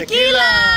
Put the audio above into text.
Tequila.